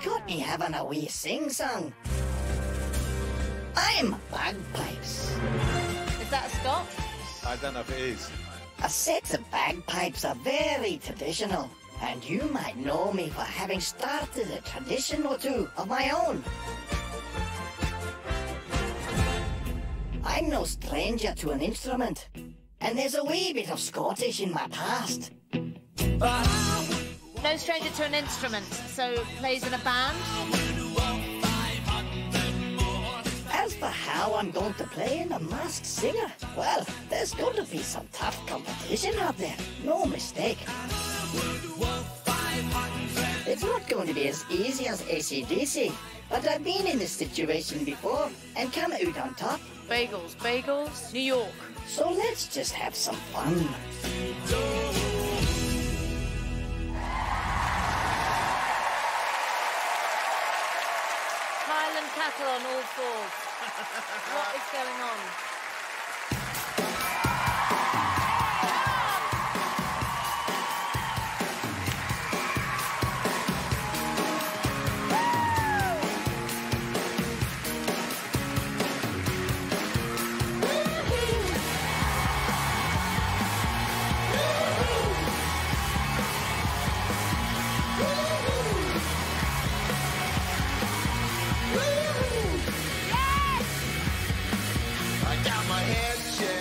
so you caught me having a wee sing-song. I'm bagpipes. Is that a Scot? I don't know if it is. A set of bagpipes are very traditional, and you might know me for having started a tradition or two of my own. I'm no stranger to an instrument, and there's a wee bit of Scottish in my past. No stranger to an instrument, so plays in a band? As for how I'm going to play in a Masked Singer, well, there's going to be some tough competition out there, no mistake. It's not going to be as easy as ACDC, but I've been in this situation before and come out on top. Bagels, bagels, New York. So let's just have some fun. On all fours. what is going on? got my head checked.